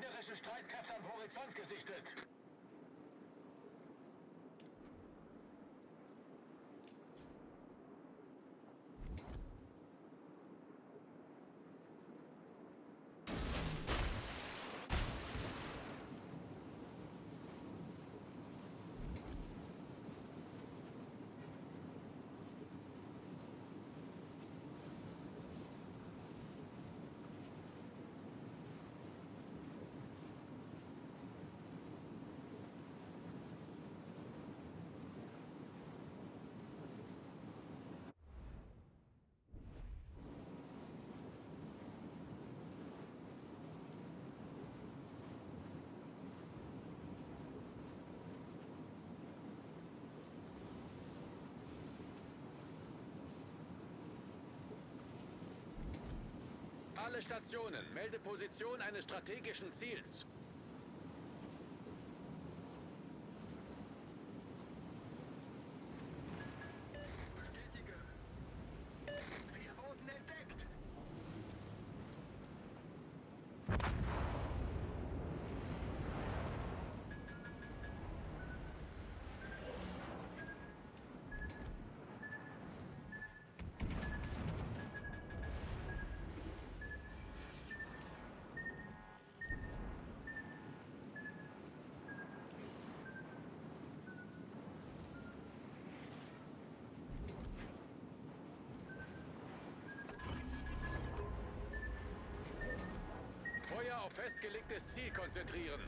Gegnerische Streitkräfte am Horizont gesichtet. Alle Stationen, melde Position eines strategischen Ziels. Feuer auf festgelegtes Ziel konzentrieren.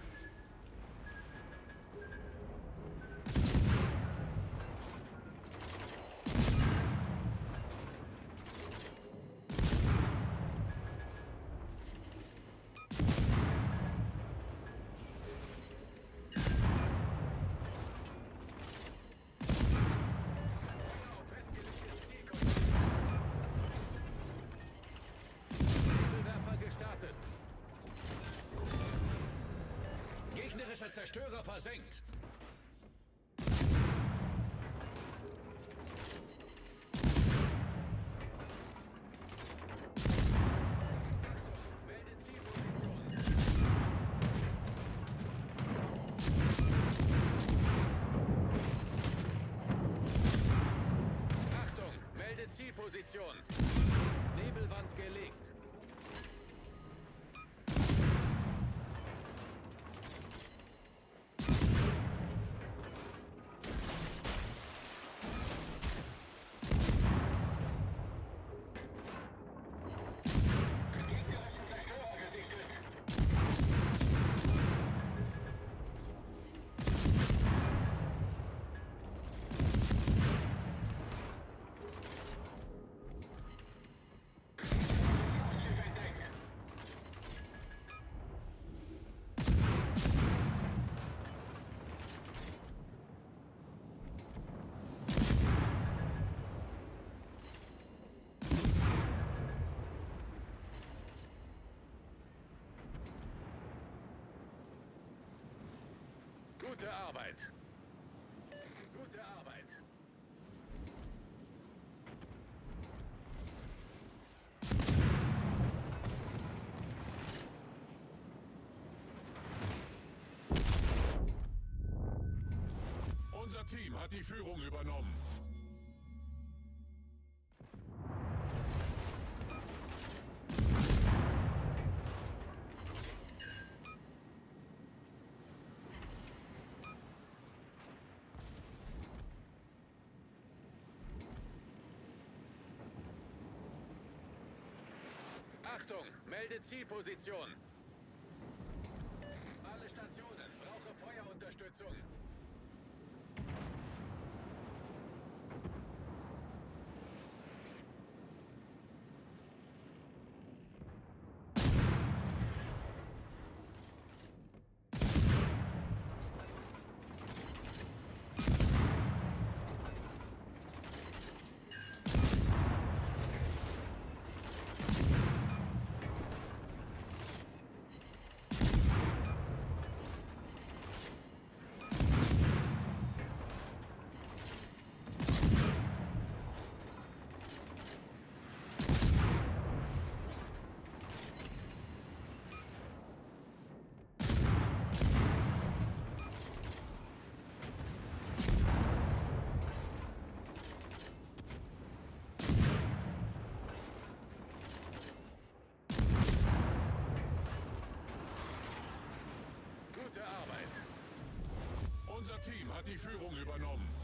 Gegnerischer Zerstörer versenkt. Gute Arbeit. Gute Arbeit. Unser Team hat die Führung übernommen. Melde Zielposition. Alle Stationen, brauche Feuerunterstützung. Team hat die Führung übernommen.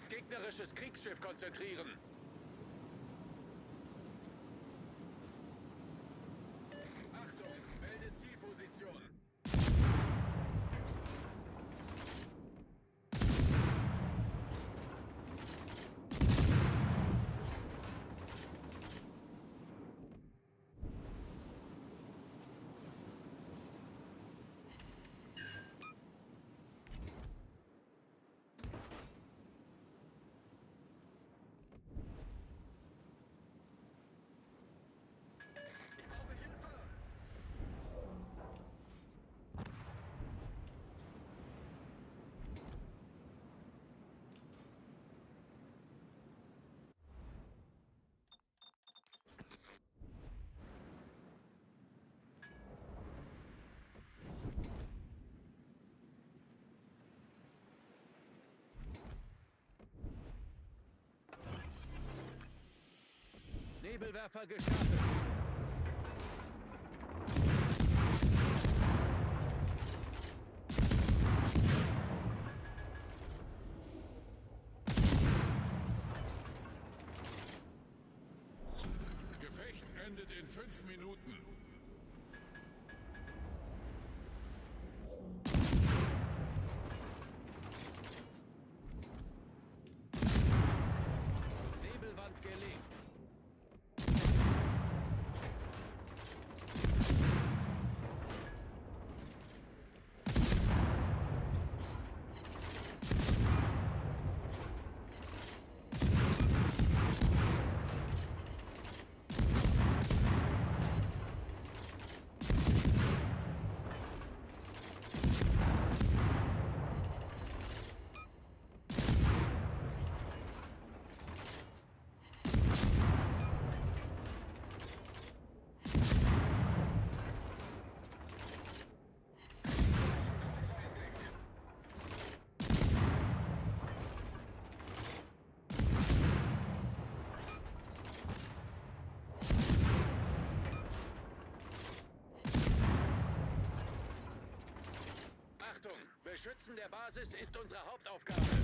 Auf gegnerisches Kriegsschiff konzentrieren. Achtung, melde Zielposition. Ich brauche Hilfe! Nebelwerfer gestartet. Gefecht endet in fünf Minuten. Beschützen der Basis ist unsere Hauptaufgabe.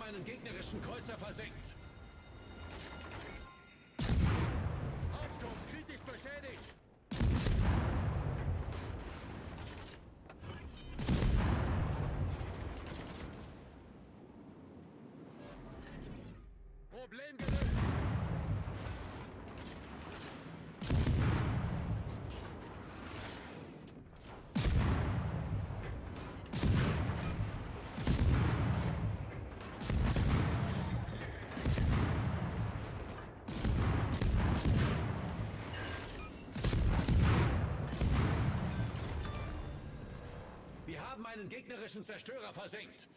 Haben gegnerischen Kreuzer versenkt. Wir haben einen gegnerischen Zerstörer versenkt.